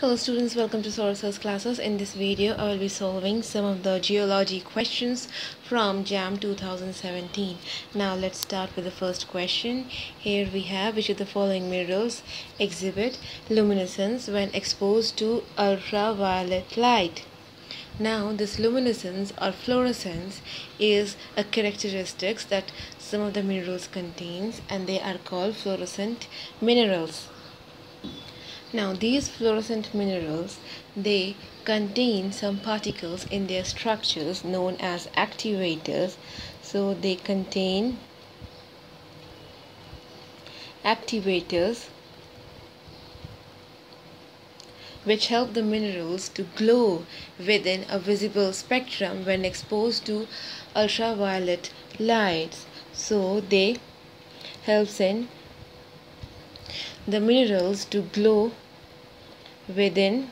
Hello students, welcome to Sources classes. In this video, I will be solving some of the geology questions from JAM 2017. Now let's start with the first question. Here we have which of the following minerals exhibit luminescence when exposed to ultraviolet light. Now this luminescence or fluorescence is a characteristics that some of the minerals contains and they are called fluorescent minerals. Now these fluorescent minerals they contain some particles in their structures known as activators. So they contain activators which help the minerals to glow within a visible spectrum when exposed to ultraviolet lights. So they helps in the minerals to glow within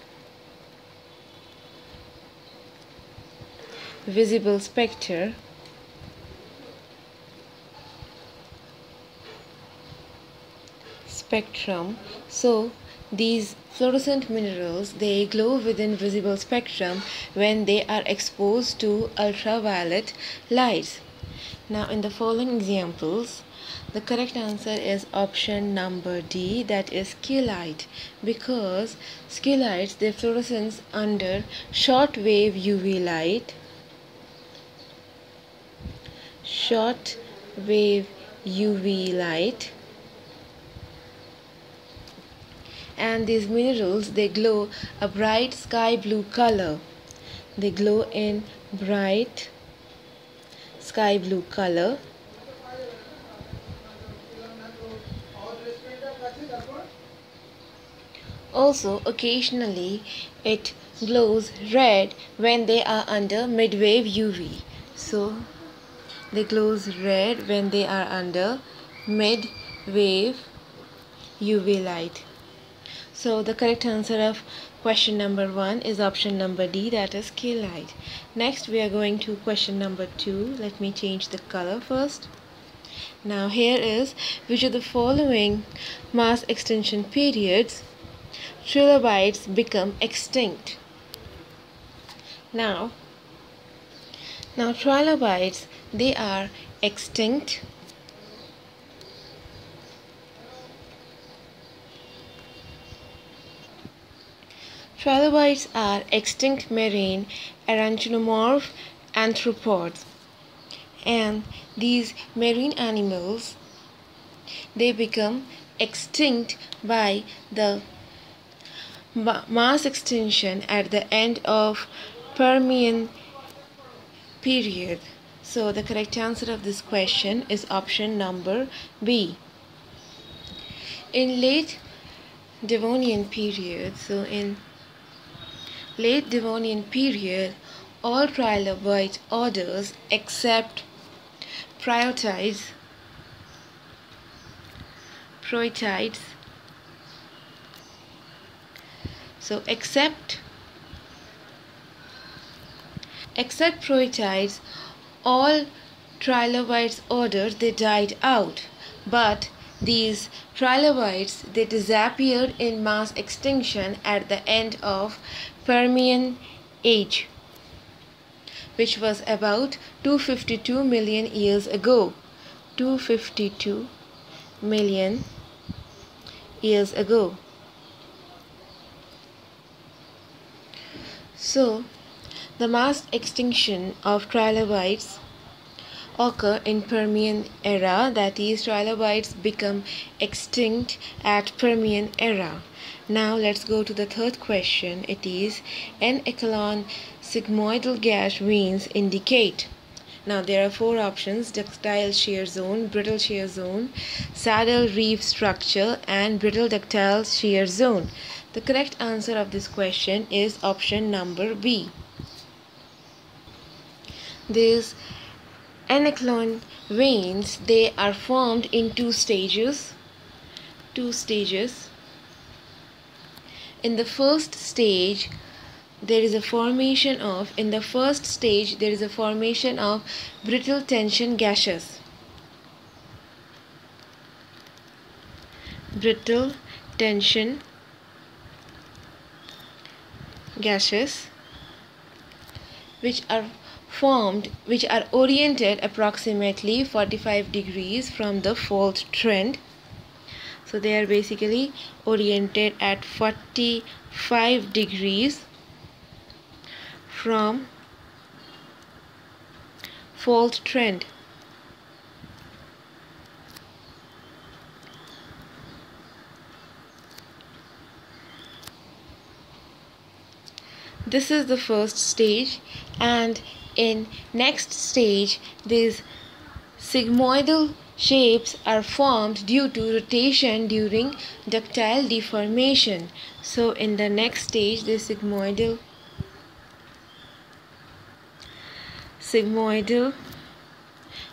visible spectre spectrum. So these fluorescent minerals they glow within visible spectrum when they are exposed to ultraviolet lights now in the following examples the correct answer is option number D that is scheelite because scheelites they fluoresce under short wave UV light. Short wave UV light. And these minerals they glow a bright sky blue color. They glow in bright sky blue color Also, occasionally it glows red when they are under midwave UV. So, they glows red when they are under mid-wave UV light. So, the correct answer of question number 1 is option number D that is scheelite. Next, we are going to question number 2. Let me change the color first. Now, here is which of the following mass extinction periods trilobites become extinct. Now, now trilobites they are extinct Trilobites are extinct marine arachnomorph arthropods and these marine animals they become extinct by the mass extinction at the end of Permian period. So the correct answer of this question is option number B. In late Devonian period, so in late Devonian period, all trilobite orders except Priotides, So except except Priotides, all trilobites orders they died out, but these trilobites they disappeared in mass extinction at the end of Permian age which was about 252 million years ago. 252 million years ago. So, the mass extinction of trilobites occur in Permian era that is trilobites become extinct at Permian era. Now let's go to the third question. It is en echelon sigmoidal gash veins indicate. Now there are four options ductile shear zone, brittle shear zone, saddle reef structure and brittle ductile shear zone. The correct answer of this question is option number B. These en echelon veins they are formed in two stages two stages. In the first stage there is a formation of in the first stage there is a formation of brittle tension gashes brittle tension gashes which are formed which are oriented approximately 45 degrees from the fault trend. So they are basically oriented at 45 degrees from fault trend. This is the first stage and in next stage these sigmoidal shapes are formed due to rotation during ductile deformation. So in the next stage the sigmoidal sigmoidal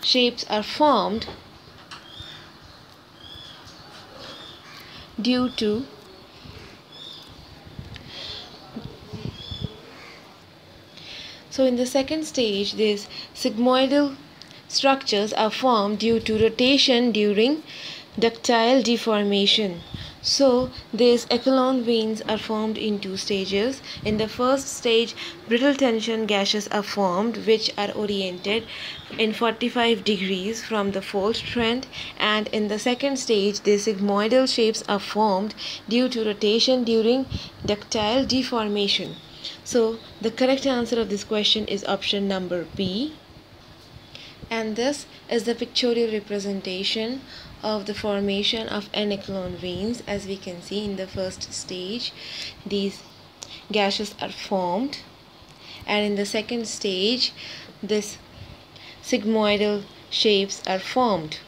shapes are formed due to So in the second stage, these sigmoidal structures are formed due to rotation during ductile deformation. So these Échelon veins are formed in two stages. In the first stage, brittle tension gashes are formed which are oriented in 45 degrees from the fault trend and in the second stage, the sigmoidal shapes are formed due to rotation during ductile deformation. So the correct answer of this question is option number B. And this is the pictorial representation of the formation of en echelon veins as we can see in the first stage these gashes are formed. And in the second stage this sigmoidal shapes are formed